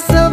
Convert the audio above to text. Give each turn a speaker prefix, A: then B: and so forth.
A: so